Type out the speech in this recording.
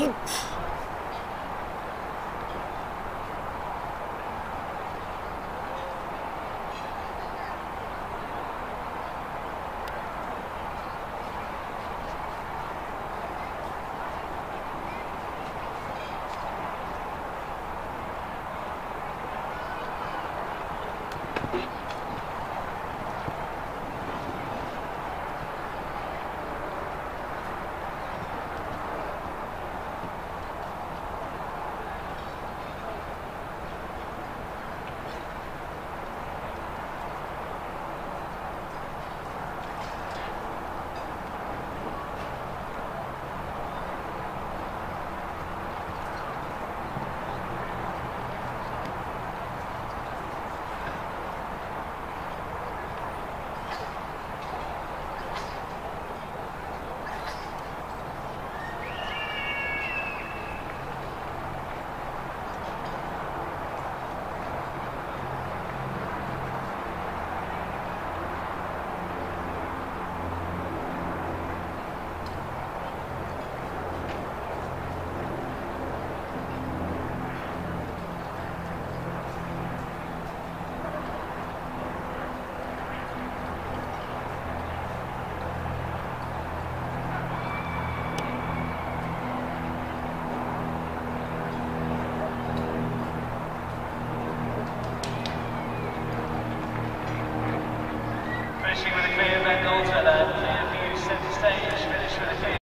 Oops. Bengal Teller, clear for you, centre stage.